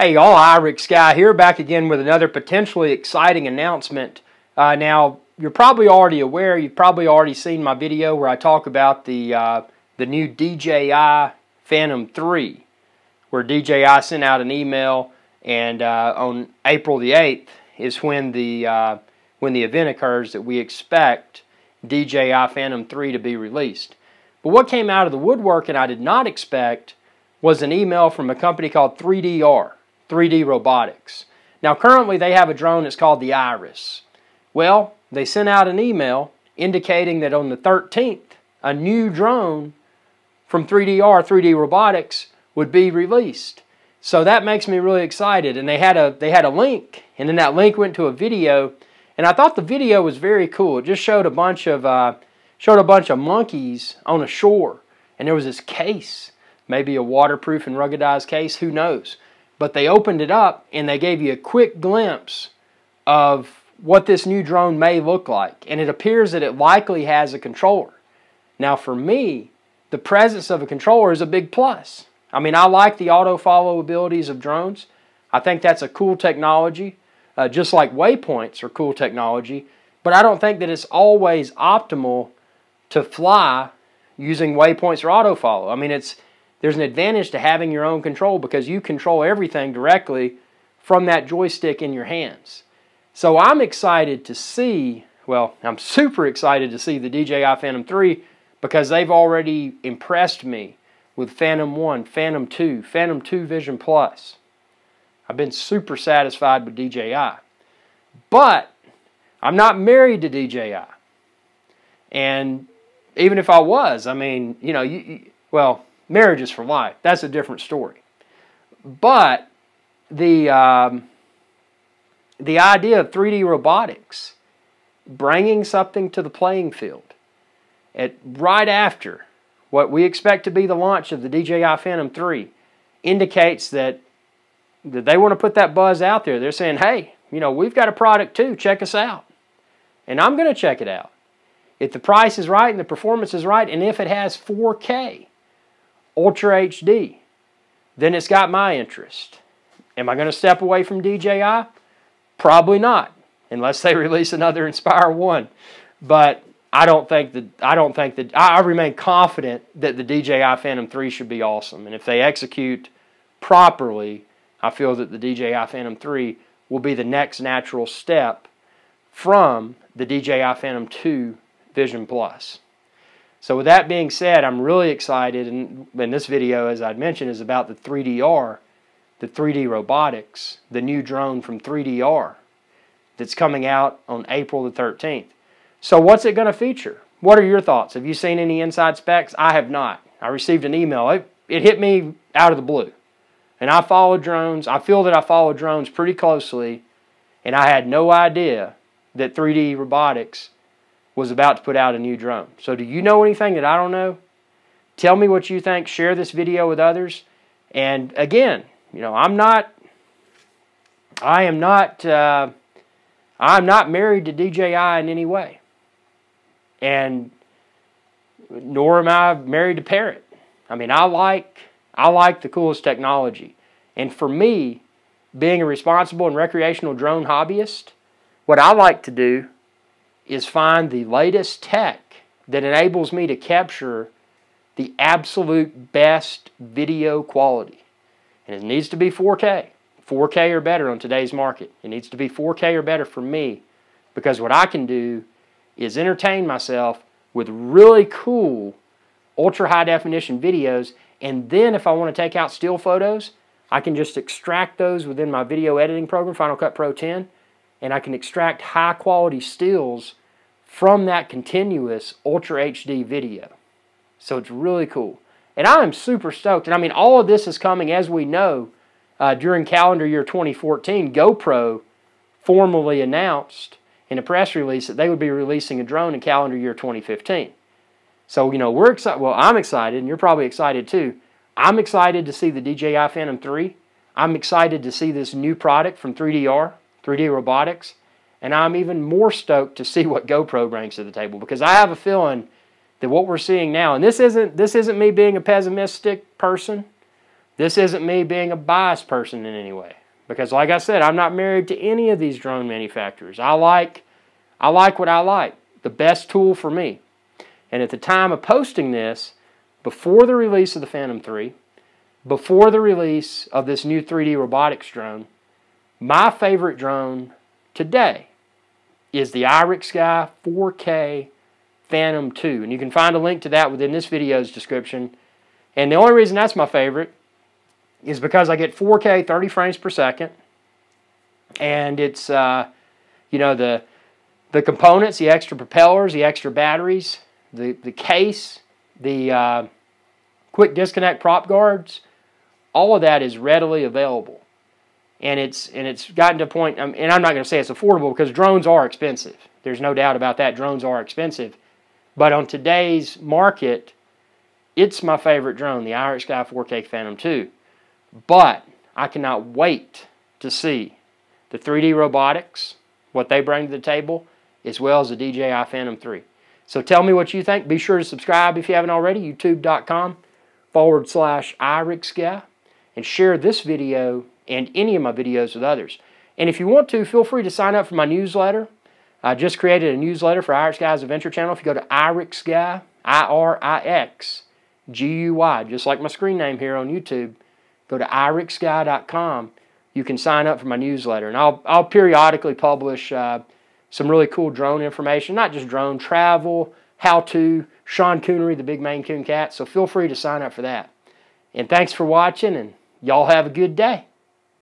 Hey y'all, IRIX Guy here, back again with another potentially exciting announcement. Uh, now, you're probably already aware, you've probably already seen my video where I talk about the, uh, the new DJI Phantom 3, where DJI sent out an email, and uh, on April the 8th is when the, uh, when the event occurs that we expect DJI Phantom 3 to be released. But what came out of the woodwork and I did not expect was an email from a company called 3DR. 3D Robotics. Now, currently, they have a drone that's called the Iris. Well, they sent out an email indicating that on the 13th, a new drone from 3DR, 3D Robotics, would be released. So that makes me really excited. And they had a they had a link, and then that link went to a video, and I thought the video was very cool. It just showed a bunch of uh, showed a bunch of monkeys on a shore, and there was this case, maybe a waterproof and ruggedized case, who knows? But they opened it up and they gave you a quick glimpse of what this new drone may look like. And it appears that it likely has a controller. Now, for me, the presence of a controller is a big plus. I mean, I like the auto follow abilities of drones. I think that's a cool technology, uh, just like waypoints are cool technology. But I don't think that it's always optimal to fly using waypoints or auto follow. I mean, it's there's an advantage to having your own control because you control everything directly from that joystick in your hands. So I'm excited to see, well, I'm super excited to see the DJI Phantom 3 because they've already impressed me with Phantom 1, Phantom 2, Phantom 2 Vision Plus. I've been super satisfied with DJI. But I'm not married to DJI. And even if I was, I mean, you know, you, you well, Marriage is for life. That's a different story. But the um, the idea of 3D robotics, bringing something to the playing field, at right after what we expect to be the launch of the DJI Phantom 3, indicates that that they want to put that buzz out there. They're saying, "Hey, you know, we've got a product too. Check us out," and I'm going to check it out. If the price is right and the performance is right, and if it has 4K, Ultra HD, then it's got my interest. Am I going to step away from DJI? Probably not, unless they release another Inspire 1. But I don't think that I don't think that I remain confident that the DJI Phantom 3 should be awesome. And if they execute properly, I feel that the DJI Phantom 3 will be the next natural step from the DJI Phantom 2 Vision Plus. So with that being said, I'm really excited, and, and this video, as I'd mentioned, is about the 3DR, the 3D robotics, the new drone from 3DR that's coming out on April the 13th. So what's it going to feature? What are your thoughts? Have you seen any inside specs? I have not. I received an email. It, it hit me out of the blue. And I follow drones. I feel that I follow drones pretty closely, and I had no idea that 3D robotics was about to put out a new drone. So do you know anything that I don't know? Tell me what you think. Share this video with others. And again, you know, I'm not, I am not, uh, I'm not married to DJI in any way. And nor am I married to Parrot. I mean, I like, I like the coolest technology. And for me, being a responsible and recreational drone hobbyist, what I like to do is find the latest tech that enables me to capture the absolute best video quality. And it needs to be 4K. 4K or better on today's market. It needs to be 4K or better for me because what I can do is entertain myself with really cool ultra high definition videos and then if I want to take out still photos, I can just extract those within my video editing program, Final Cut Pro 10, and I can extract high quality stills from that continuous Ultra HD video. So it's really cool. And I am super stoked. And I mean, all of this is coming, as we know, uh, during calendar year 2014. GoPro formally announced in a press release that they would be releasing a drone in calendar year 2015. So, you know, we're excited. Well, I'm excited, and you're probably excited too. I'm excited to see the DJI Phantom 3. I'm excited to see this new product from 3DR, 3D Robotics. And I'm even more stoked to see what GoPro brings to the table because I have a feeling that what we're seeing now, and this isn't this isn't me being a pessimistic person, This isn't me being a biased person in any way. Because like I said, I'm not married to any of these drone manufacturers. I like I like what I like. The best tool for me. And at the time of posting this, before the release of the Phantom 3, before the release of this new 3D robotics drone, my favorite drone today is the IrixGuy 4K Phantom 2. And you can find a link to that within this video's description. And the only reason that's my favorite is because I get 4K 30 frames per second. And it's, uh, you know, the, the components, the extra propellers, the extra batteries, the, the case, the uh, quick disconnect prop guards, all of that is readily available. And it's, and it's gotten to a point, um, and I'm not going to say it's affordable because drones are expensive. There's no doubt about that. Drones are expensive. But on today's market, it's my favorite drone, the IrixGuy 4K Phantom 2. But I cannot wait to see the 3D robotics, what they bring to the table, as well as the DJI Phantom 3. So tell me what you think. Be sure to subscribe if you haven't already, youtube.com forward slash IrixGuy, and share this video and any of my videos with others. And if you want to, feel free to sign up for my newsletter. I just created a newsletter for IrixGuy's Adventure Channel. If you go to IrixSky, I-R-I-X-G-U-Y, just like my screen name here on YouTube, go to irixguy.com. You can sign up for my newsletter, and I'll, I'll periodically publish uh, some really cool drone information, not just drone travel, how to, Sean Coonery, the big Maine Coon cat. So feel free to sign up for that. And thanks for watching, and y'all have a good day.